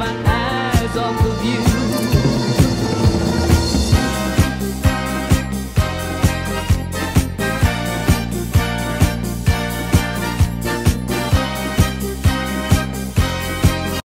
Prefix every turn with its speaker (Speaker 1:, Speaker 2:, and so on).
Speaker 1: my eyes.